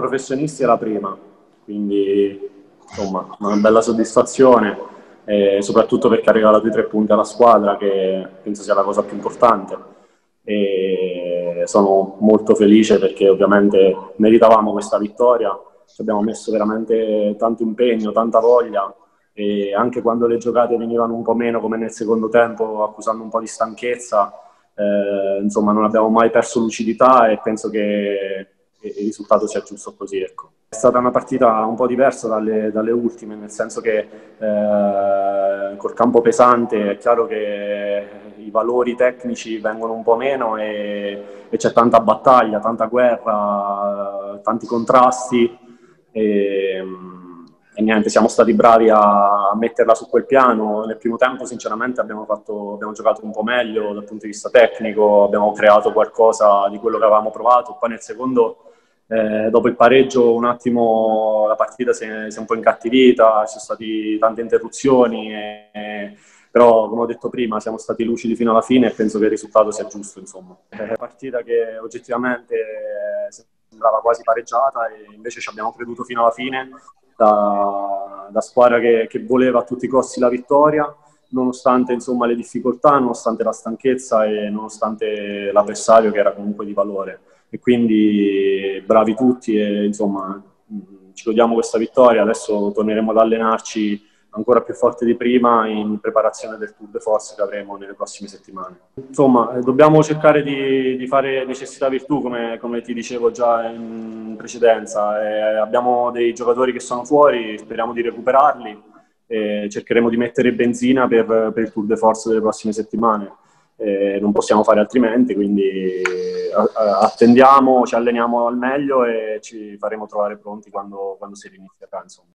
professionisti è la prima, quindi insomma una bella soddisfazione, e soprattutto perché ha regalato i tre punti alla squadra, che penso sia la cosa più importante. E sono molto felice perché ovviamente meritavamo questa vittoria, ci abbiamo messo veramente tanto impegno, tanta voglia e anche quando le giocate venivano un po' meno come nel secondo tempo, accusando un po' di stanchezza, eh, insomma non abbiamo mai perso lucidità e penso che il risultato sia giusto così. Ecco. È stata una partita un po' diversa dalle, dalle ultime, nel senso che eh, col campo pesante è chiaro che i valori tecnici vengono un po' meno e, e c'è tanta battaglia, tanta guerra, tanti contrasti. E, e niente, siamo stati bravi a metterla su quel piano. Nel primo tempo, sinceramente, abbiamo, fatto, abbiamo, giocato un po' meglio dal punto di vista tecnico, abbiamo creato qualcosa di quello che avevamo provato. Poi nel secondo, eh, dopo il pareggio, un attimo la partita si è, si è un po' incattivita, ci sono state tante interruzioni. E, però, come ho detto prima, siamo stati lucidi fino alla fine e penso che il risultato sia giusto. Insomma. È una partita che oggettivamente sembrava quasi pareggiata e invece ci abbiamo creduto fino alla fine da, da squadra che, che, voleva a tutti i costi la vittoria, nonostante insomma, le difficoltà, nonostante la stanchezza e nonostante l'avversario che era comunque di valore. E quindi bravi tutti e insomma ci godiamo questa vittoria, adesso torneremo ad allenarci ancora più forte di prima in preparazione del Tour de Force che avremo nelle prossime settimane. Insomma, eh, dobbiamo cercare di, di fare necessità virtù, come, come, ti dicevo già in precedenza. Eh, abbiamo dei giocatori che sono fuori, speriamo di recuperarli e cercheremo di mettere benzina per, per il Tour de Force delle prossime settimane. Eh, non possiamo fare altrimenti, quindi attendiamo, ci alleniamo al meglio e ci faremo trovare pronti quando, quando si rinizierà. Insomma.